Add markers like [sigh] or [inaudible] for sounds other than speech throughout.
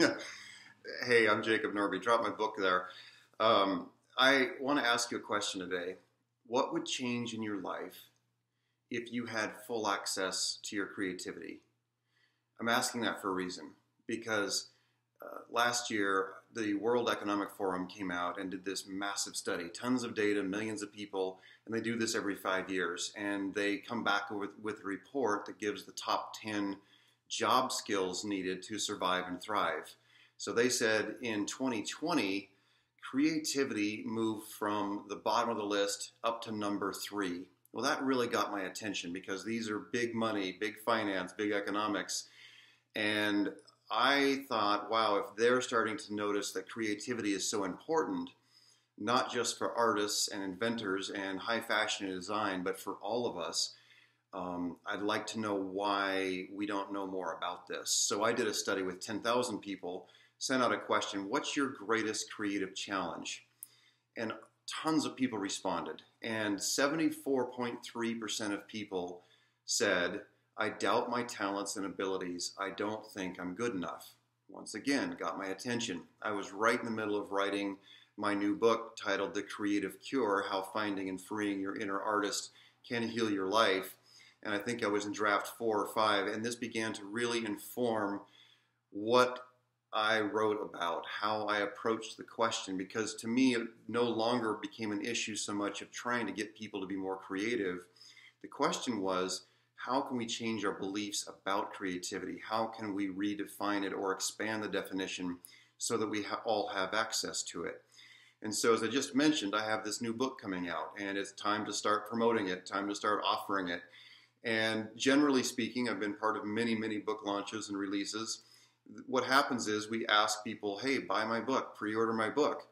[laughs] hey, I'm Jacob Nordby. Drop my book there. Um, I want to ask you a question today. What would change in your life if you had full access to your creativity? I'm asking that for a reason because uh, last year the World Economic Forum came out and did this massive study, tons of data, millions of people, and they do this every five years. And they come back with, with a report that gives the top 10 job skills needed to survive and thrive. So they said in 2020, creativity moved from the bottom of the list up to number three. Well, that really got my attention because these are big money, big finance, big economics. And I thought, wow, if they're starting to notice that creativity is so important, not just for artists and inventors and high fashion and design, but for all of us, um, I'd like to know why we don't know more about this. So I did a study with 10,000 people, sent out a question What's your greatest creative challenge? And tons of people responded. And 74.3% of people said, I doubt my talents and abilities. I don't think I'm good enough. Once again, got my attention. I was right in the middle of writing my new book titled The Creative Cure How Finding and Freeing Your Inner Artist Can Heal Your Life and I think I was in draft four or five, and this began to really inform what I wrote about, how I approached the question, because to me it no longer became an issue so much of trying to get people to be more creative. The question was, how can we change our beliefs about creativity? How can we redefine it or expand the definition so that we ha- all have access to it? And so, as I just mentioned, I have this new book coming out, and it's time to start promoting it, time to start offering it. And generally speaking, I've been part of many, many book launches and releases. What happens is we ask people, hey, buy my book, pre order my book.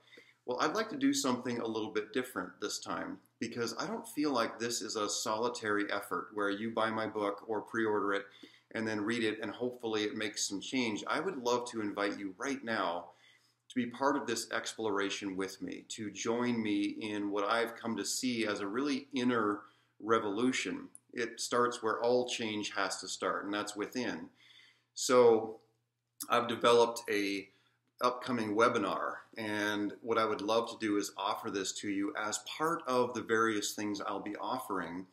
Well, I'd like to do something a little bit different this time because I don't feel like this is a solitary effort where you buy my book or pre order it and then read it and hopefully it makes some change. I would love to invite you right now to be part of this exploration with me, to join me in what I've come to see as a really inner revolution it starts where all change has to start, and that's within. So I've developed a upcoming webinar and what I would love to do is offer this to you as part of the various things I'll be offering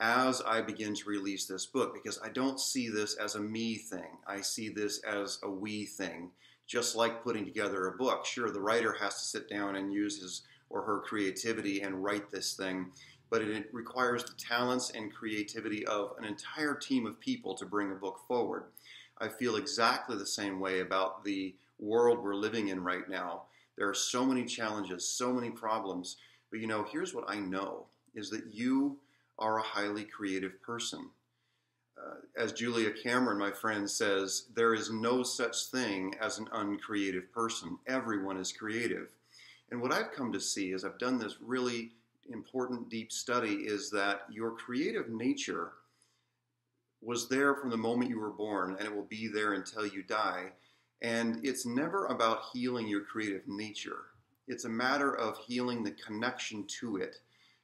as I begin to release this book because I don't see this as a me thing. I see this as a we thing. Just like putting together a book. Sure, the writer has to sit down and use his or her creativity and write this thing but it requires the talents and creativity of an entire team of people to bring a book forward. I feel exactly the same way about the world we're living in right now. There are so many challenges, so many problems, but you know, here's what I know is that you are a highly creative person. Uh, as Julia Cameron, my friend, says, there is no such thing as an uncreative person. Everyone is creative. And what I've come to see as I've done this really important deep study is that your creative nature was there from the moment you were born and it will be there until you die. And it's never about healing your creative nature. It's a matter of healing the connection to it.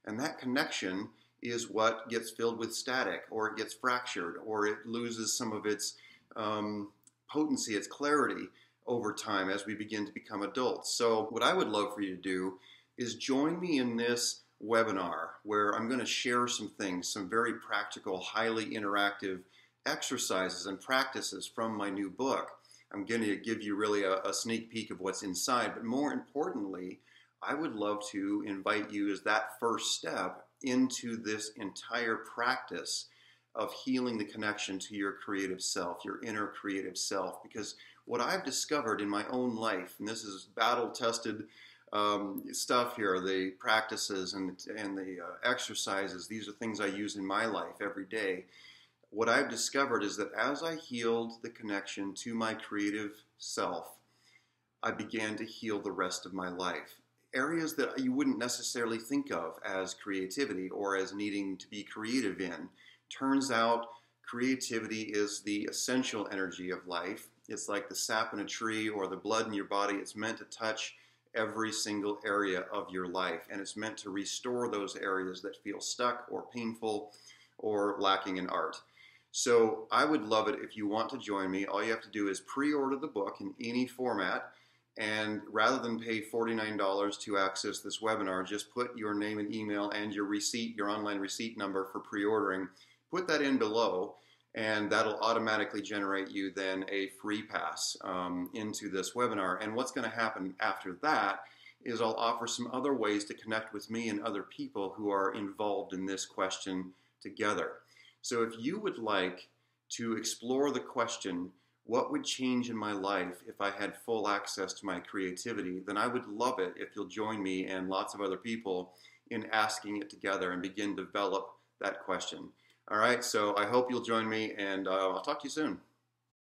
And that connection is what gets filled with static, or it gets fractured, or it loses some of its um, potency, its clarity over time as we begin to become adults. So, what I would love for you to do is join me in this webinar where I'm going to share some things, some very practical, highly interactive exercises and practices from my new book. I'm going to give you really a, a, sneak peek of what's inside, but more importantly, I would love to invite you as that first step into this entire practice of healing the connection to your creative self, your inner creative self. Because what I've discovered in my own life, and this is battle tested um, stuff here, the practices and, and the uh, exercises, these are things I use in my life every day. What I've discovered is that as I healed the connection to my creative self, I began to heal the rest of my life. Areas that you wouldn't necessarily think of as creativity or as needing to be creative in. Turns out creativity is the essential energy of life. It's like the sap in a tree or the blood in your body. It's meant to touch every single area of your life. And it's meant to restore those areas that feel stuck or painful or lacking in art. So I would love it if you want to join me. All you have to do is pre order the book in any format. And rather than pay $49 to access this webinar, just put your name and email and your receipt, your online receipt number for pre ordering. Put that in below, and that'll automatically generate you then a free pass um, into this webinar. And what's going to happen after that is I'll offer some other ways to connect with me and other people who are involved in this question together. So if you would like to explore the question, what would change in my life if I had full access to my creativity, then I would love it if you'll join me and lots of other people in asking it together and begin to develop that question. All right, so I hope you'll join me, and uh, I'll talk to you soon.